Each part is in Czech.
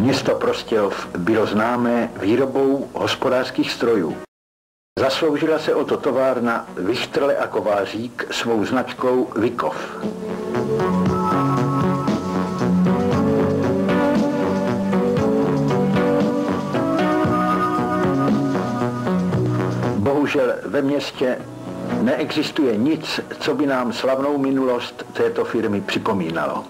Město Prostějov bylo známé výrobou hospodářských strojů. Zasloužila se o to továrna Vichtrle a Kovářík svou značkou Vikov. Bohužel ve městě neexistuje nic, co by nám slavnou minulost této firmy připomínalo.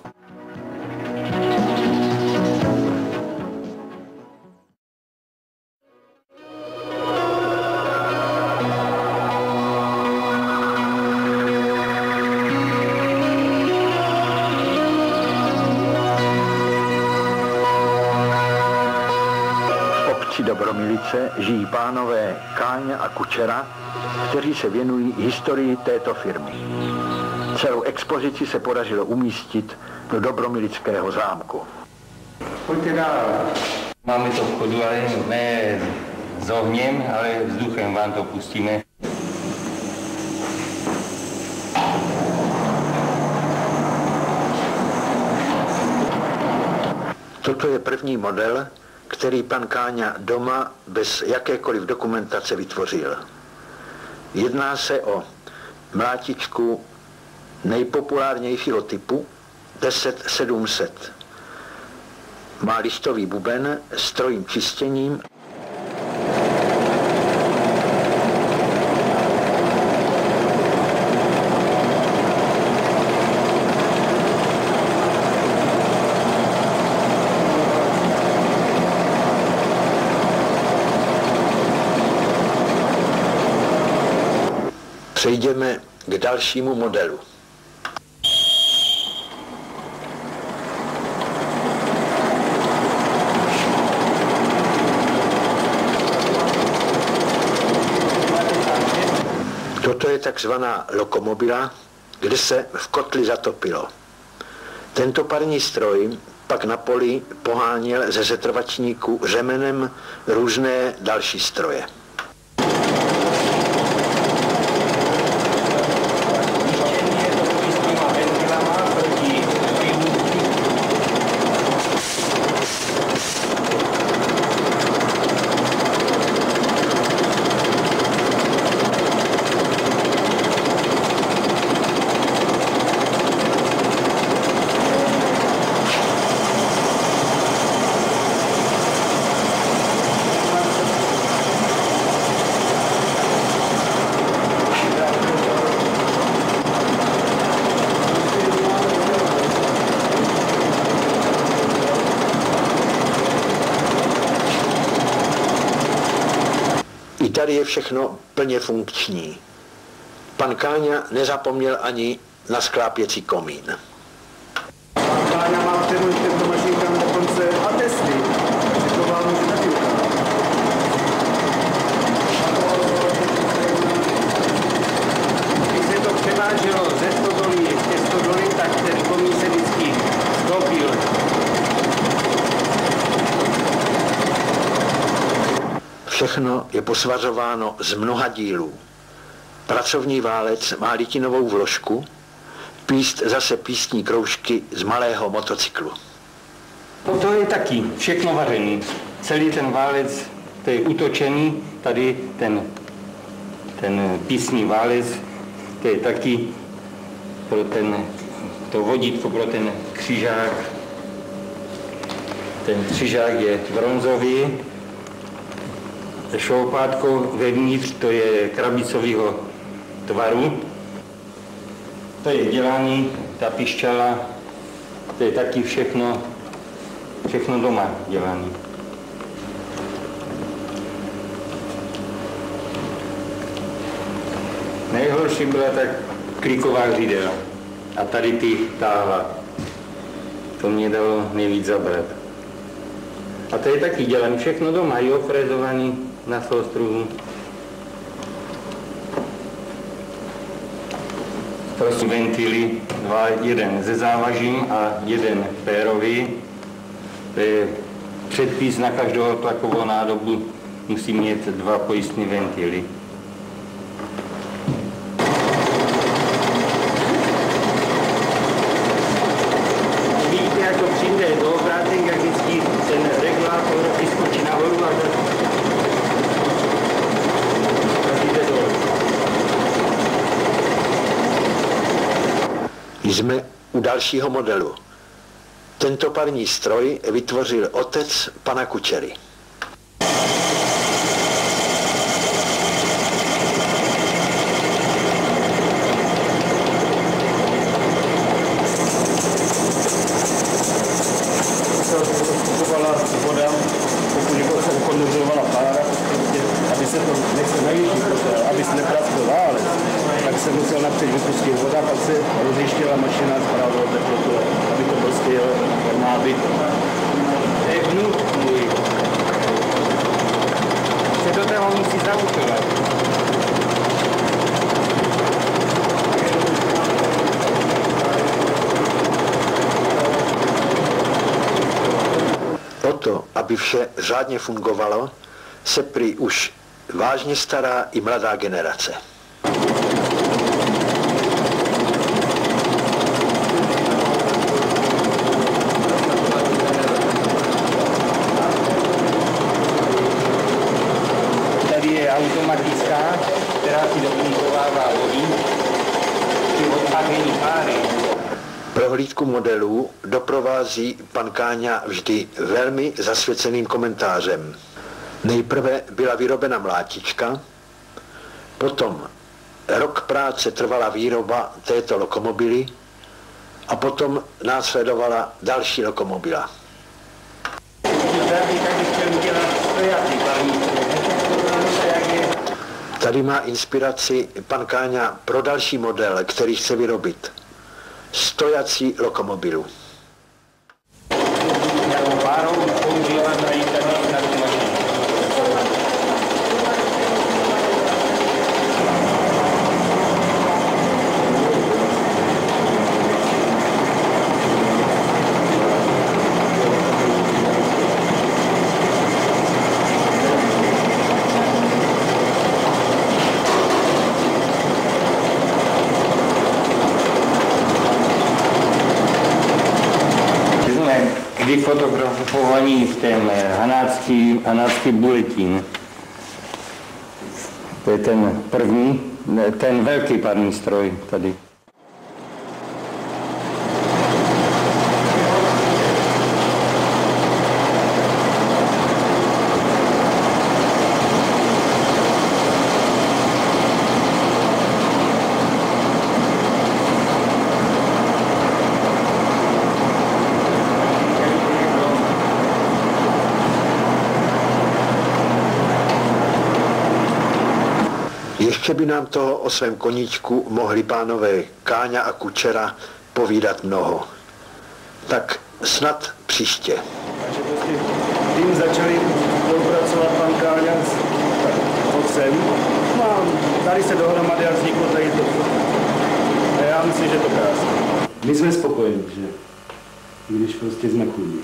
Dobromilice žijí pánové Káňa a Kučera, kteří se věnují historii této firmy. Celou expozici se podařilo umístit do Dobromilického zámku. Pojďte dál. Máme to v chodu, ale ne s ohněm, ale vzduchem vám to pustíme. Toto je první model, který pan Káňa doma bez jakékoliv dokumentace vytvořil. Jedná se o mlátičku nejpopulárnějšího typu 10700. Má listový buben s trojím čistěním Přejdeme k dalšímu modelu. Toto je takzvaná lokomobila, kde se v kotli zatopilo. Tento parní stroj pak na poli poháněl ze zetrvačníku řemenem různé další stroje. Tady je všechno plně funkční. Pan Káňa nezapomněl ani na sklápěcí komín. Páňa má před těmto mašinkám dokonce atesty, takže to vám může taky ukázat. Když se to převáželo ze stodolí ještě stodoly, tak ten komín se vždycky stopil. Všechno je posvařováno z mnoha dílů. Pracovní válec má litinovou vložku, píst zase pístní kroužky z malého motocyklu. No to je taky všechno vařený. Celý ten válec, to je utočený, tady ten, ten písní válec, to je taky pro ten, to vodítko pro ten křižák. Ten křižák je bronzový, šoupátko vevnitř, to je krabicového tvaru. To je dělání, ta pišťala, to je taky všechno, všechno doma dělané. Nejhorší byla tak kliková hřídela a tady ty táhla. To mě dalo nejvíc zabrat. A to je taky dělané všechno doma, i ofrezovaný na soustruhu. To jsou ventily, dva, jeden se závažím a jeden pérový. To je předpis na každou tlakovou nádobu, musí mít dva pojistné ventily. Jsme u dalšího modelu. Tento parní stroj vytvořil otec pana Kučery. kupovala voda, pokud jako se ukondenzovala pára, prostě, aby se to, nechce největší kotel, aby se nepraskl válec, tak se musel napřed vypustit voda, pak se rozjištěla z pravou teplotu, aby to prostě má být. Vnuk můj. Se do toho musí zautovat. O aby vše řádně fungovalo, se prý už vážně stará i mladá generace. Prohlídku modelů doprovází pan Káňa vždy velmi zasvěceným komentářem. Nejprve byla vyrobena mlátička, potom rok práce trvala výroba této lokomobily a potom následovala další lokomobila. Tady má inspiraci pan Káňa pro další model, který chce vyrobit. Stojací lokomobilu. jako párou používám tady tady na tu mašinu. My kdy fotografovaní v ten eh, hanácký, hanácký buletín. To je ten první, ten velký parní stroj tady. Ještě by nám toho o svém koníčku mohli pánové Káňa a Kučera povídat mnoho. Tak snad příště. Takže prostě tím začali spolupracovat pan Káňa s otcem. No a dali se dohromady a vzniklo tady to. A já myslím, že to krásné. My jsme spokojení, že když prostě jsme chudí.